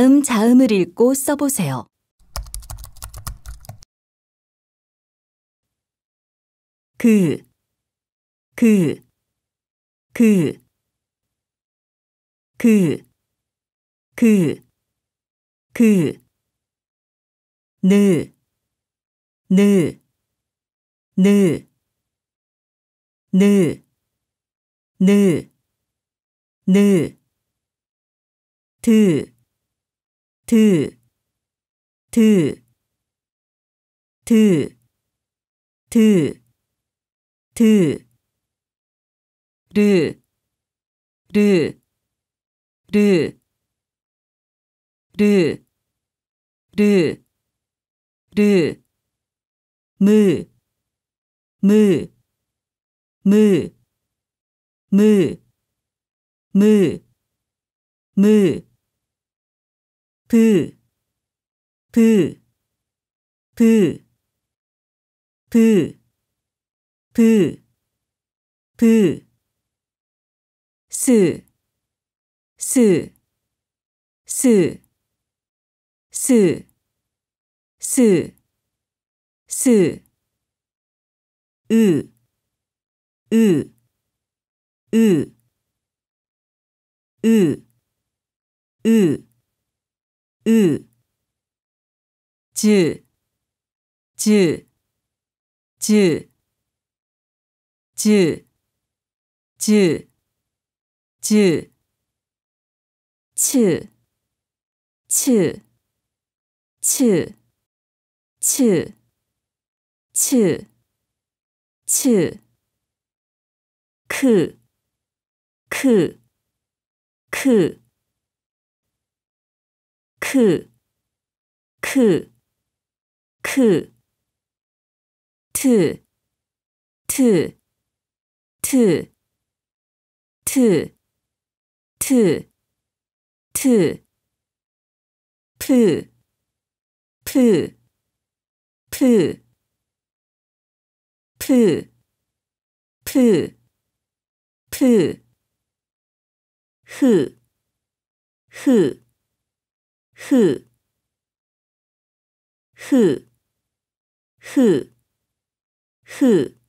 중 자음을 읽고 써보세요. 그, 그, 그, 그, 그, 그, 느, 느, 느, 느, 느, 느, 드, thư thư thư thư thư rư rư rư rư rư rư mư mư mư mư mư mư プー、プー、プー、プー、プー、プー、す。ー、す。ー、す。ー、す。ー、す。ー、す。ー、う。ー、う。ー、う。ー、う。ー、ー、 으, 즈, 즈, 즈, 즈, 즈, 즈, 츠, 츠, 츠, 츠, 츠, 츠, 크, 크, 크, 크, 크, 크, 트, 트, 트, 트, 트, 트, 프, 프, 프, 프, 프, 프, 흐, 흐, 呼，呼，呼，呼。